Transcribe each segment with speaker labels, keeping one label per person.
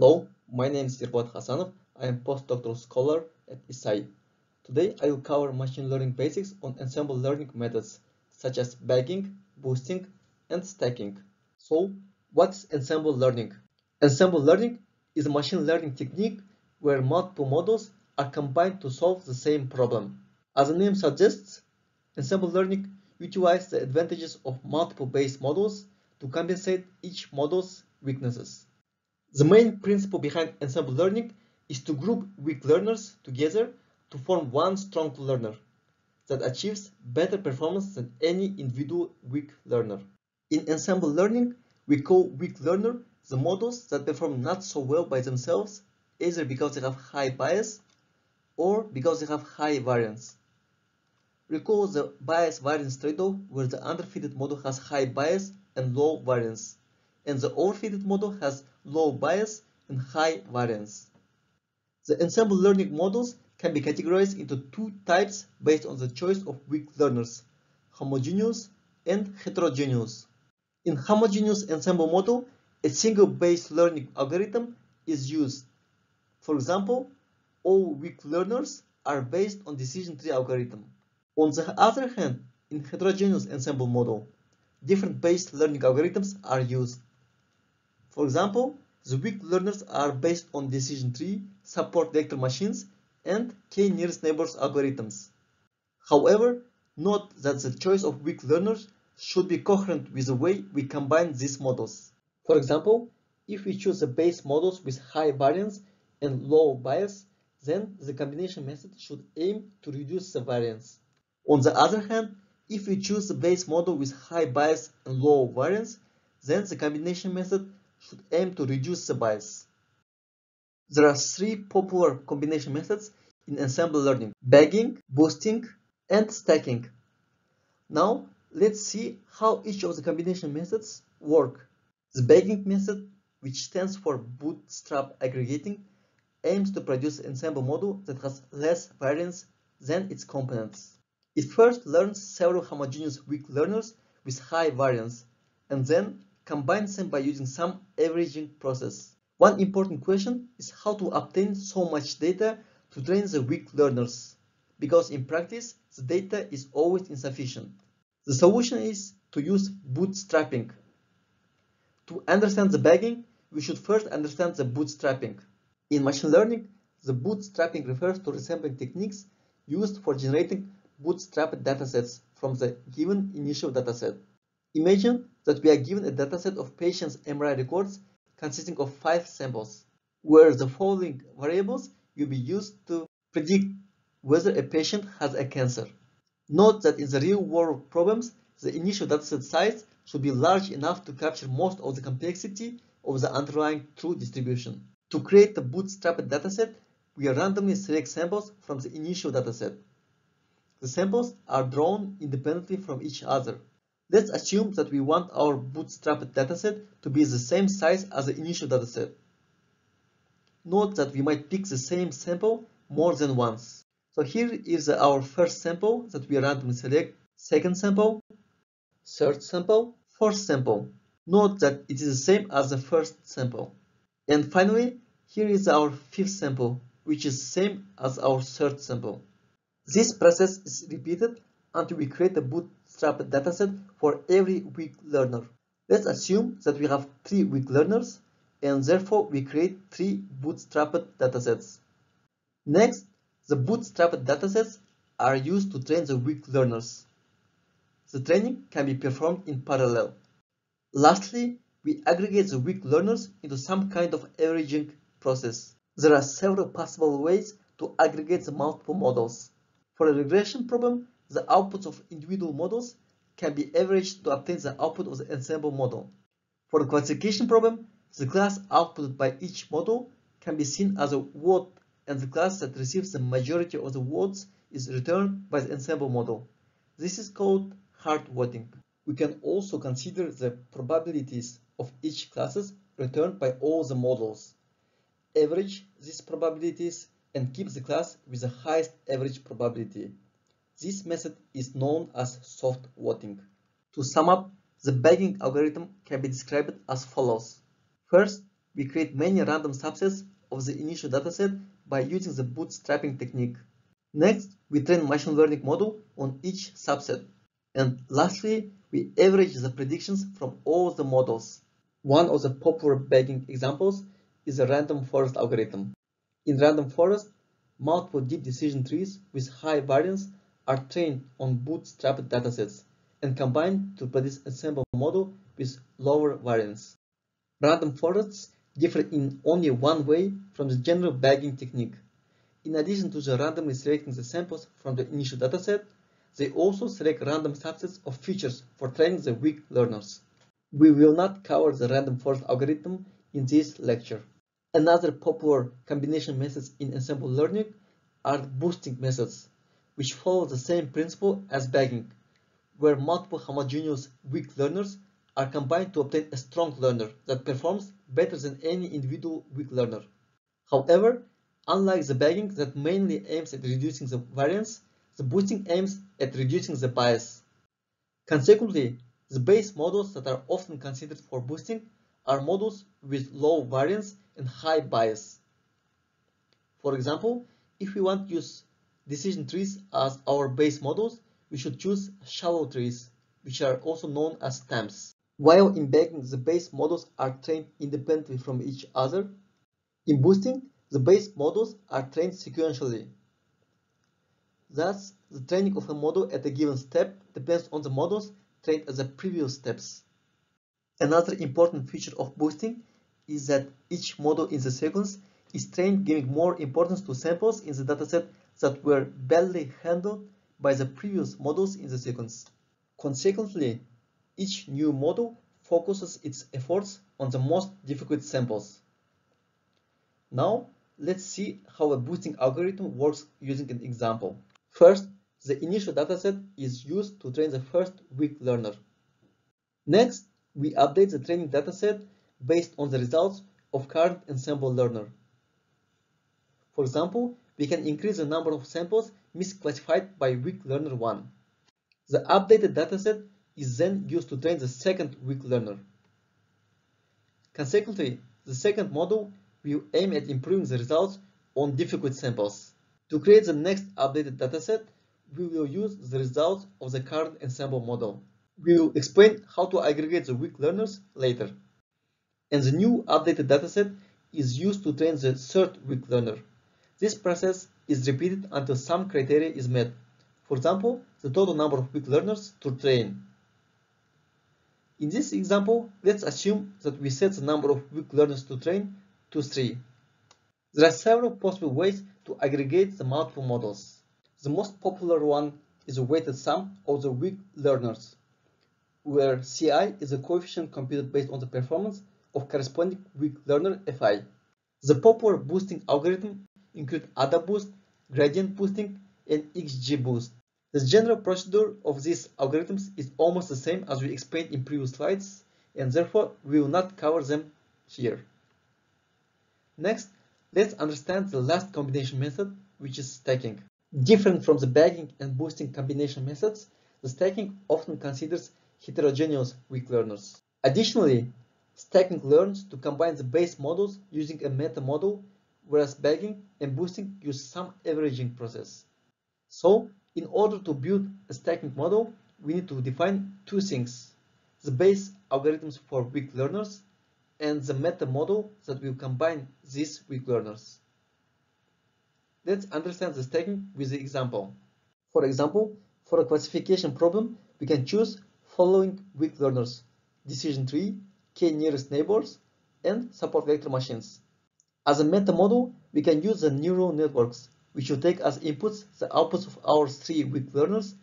Speaker 1: Hello, my name is Irbad Hasanov. I am postdoctoral scholar at ISSAI. Today I will cover machine learning basics on ensemble learning methods such as bagging, boosting, and stacking. So, what is ensemble learning? Ensemble learning is a machine learning technique where multiple models are combined to solve the same problem. As the name suggests, ensemble learning utilizes the advantages of multiple base models to compensate each model's weaknesses. The main principle behind ensemble learning is to group weak learners together to form one strong learner that achieves better performance than any individual weak learner. In ensemble learning, we call weak learner the models that perform not so well by themselves, either because they have high bias or because they have high variance. Recall the bias-variance trade-off where the underfitted model has high bias and low variance, and the overfitted model has low bias and high variance. The ensemble learning models can be categorized into two types based on the choice of weak learners, homogeneous and heterogeneous. In homogeneous ensemble model, a single base learning algorithm is used. For example, all weak learners are based on decision tree algorithm. On the other hand, in heterogeneous ensemble model, different base learning algorithms are used. For example, the weak learners are based on decision tree, support vector machines, and k-nearest neighbors algorithms. However, note that the choice of weak learners should be coherent with the way we combine these models. For example, if we choose the base models with high variance and low bias, then the combination method should aim to reduce the variance. On the other hand, if we choose the base model with high bias and low variance, then the combination method should aim to reduce the bias. There are three popular combination methods in ensemble learning, bagging, boosting, and stacking. Now, let's see how each of the combination methods work. The bagging method, which stands for bootstrap aggregating, aims to produce an ensemble model that has less variance than its components. It first learns several homogeneous weak learners with high variance, and then combines them by using some averaging process. One important question is how to obtain so much data to train the weak learners, because in practice, the data is always insufficient. The solution is to use bootstrapping. To understand the bagging, we should first understand the bootstrapping. In machine learning, the bootstrapping refers to resampling techniques used for generating bootstrapped datasets from the given initial dataset. Imagine that we are given a dataset of patients' MRI records consisting of five samples, where the following variables will be used to predict whether a patient has a cancer. Note that in the real-world problems, the initial dataset size should be large enough to capture most of the complexity of the underlying true distribution. To create the bootstrapped dataset, we randomly select samples from the initial dataset. The samples are drawn independently from each other. Let's assume that we want our bootstrapped dataset to be the same size as the initial dataset. Note that we might pick the same sample more than once. So here is our first sample that we randomly select, second sample, third sample, fourth sample. Note that it is the same as the first sample. And finally, here is our fifth sample, which is same as our third sample. This process is repeated until we create a bootstrapped dataset for every weak learner. Let's assume that we have three weak learners and therefore we create three bootstrapped datasets. Next, the bootstrapped datasets are used to train the weak learners. The training can be performed in parallel. Lastly, we aggregate the weak learners into some kind of averaging process. There are several possible ways to aggregate the multiple models. For a regression problem, the outputs of individual models can be averaged to obtain the output of the ensemble model. For the classification problem, the class output by each model can be seen as a vote and the class that receives the majority of the votes is returned by the ensemble model. This is called hard voting. We can also consider the probabilities of each classes returned by all the models. Average these probabilities and keep the class with the highest average probability. This method is known as soft voting. To sum up, the bagging algorithm can be described as follows. First, we create many random subsets of the initial dataset by using the bootstrapping technique. Next, we train machine learning model on each subset. And lastly, we average the predictions from all the models. One of the popular bagging examples is the random forest algorithm. In random forest, multiple deep decision trees with high variance are trained on bootstrapped datasets and combined to produce a sample model with lower variance. Random forests differ in only one way from the general bagging technique. In addition to the randomly selecting the samples from the initial dataset, they also select random subsets of features for training the weak learners. We will not cover the random forest algorithm in this lecture. Another popular combination methods in ensemble learning are boosting methods, which follow the same principle as bagging, where multiple homogeneous weak learners are combined to obtain a strong learner that performs better than any individual weak learner. However, unlike the bagging that mainly aims at reducing the variance, the boosting aims at reducing the bias. Consequently, the base models that are often considered for boosting are models with low variance and high bias. For example, if we want to use decision trees as our base models, we should choose shallow trees, which are also known as stems. While in bagging, the base models are trained independently from each other, in boosting, the base models are trained sequentially. Thus, the training of a model at a given step depends on the models trained at the previous steps. Another important feature of boosting is that each model in the sequence is trained giving more importance to samples in the dataset that were badly handled by the previous models in the sequence. Consequently, each new model focuses its efforts on the most difficult samples. Now, let's see how a boosting algorithm works using an example. First, the initial dataset is used to train the first weak learner. Next, we update the training dataset based on the results of current ensemble learner. For example, we can increase the number of samples misclassified by weak learner 1. The updated dataset is then used to train the second weak learner. Consequently, the second model will aim at improving the results on difficult samples. To create the next updated dataset, we will use the results of the current ensemble model. We will explain how to aggregate the weak learners later. And the new updated dataset is used to train the third weak learner. This process is repeated until some criteria is met. For example, the total number of weak learners to train. In this example, let's assume that we set the number of weak learners to train to 3. There are several possible ways to aggregate the multiple models. The most popular one is a weighted sum of the weak learners, where CI is a coefficient computed based on the performance of corresponding weak learner Fi. The popular boosting algorithm include AdaBoost, gradient boosting, and XGBoost. The general procedure of these algorithms is almost the same as we explained in previous slides, and therefore we will not cover them here. Next, let's understand the last combination method, which is stacking. Different from the bagging and boosting combination methods, the stacking often considers heterogeneous weak learners. Additionally, stacking learns to combine the base models using a meta model, whereas bagging and boosting use some averaging process. So, in order to build a stacking model, we need to define two things, the base algorithms for weak learners and the meta model that will combine these weak learners. Let's understand the stacking with the example. For example, for a classification problem, we can choose following weak learners, decision tree, k nearest neighbors, and support vector machines. As a meta model, we can use the neural networks which will take as inputs the outputs of our three weak learners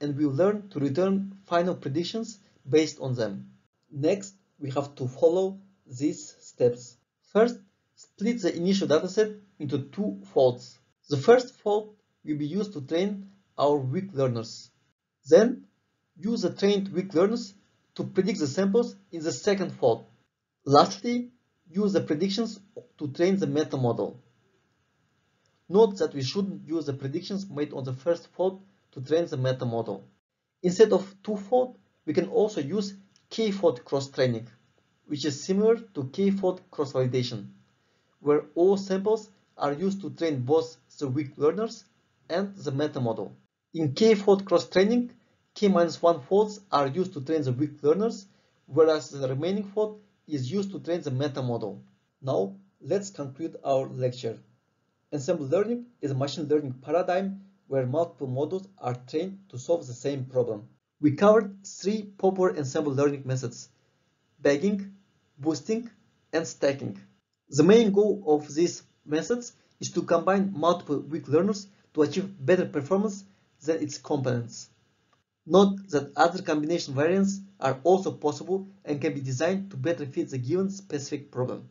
Speaker 1: and we will learn to return final predictions based on them. Next, we have to follow these steps. First, split the initial dataset into two folds. The first fold will be used to train our weak learners. Then, use the trained weak learners to predict the samples in the second fold. Lastly, use the predictions to train the meta model. Note that we shouldn't use the predictions made on the first fold to train the meta model. Instead of two-fold, we can also use k-fold cross-training, which is similar to k-fold cross-validation, where all samples are used to train both the weak learners and the meta model. In k-fold cross-training, k-1 folds are used to train the weak learners, whereas the remaining fold is used to train the meta model. Now, let's conclude our lecture. Ensemble learning is a machine learning paradigm where multiple models are trained to solve the same problem. We covered three popular ensemble learning methods, bagging, boosting, and stacking. The main goal of these methods is to combine multiple weak learners to achieve better performance than its components. Note that other combination variants are also possible and can be designed to better fit the given specific problem.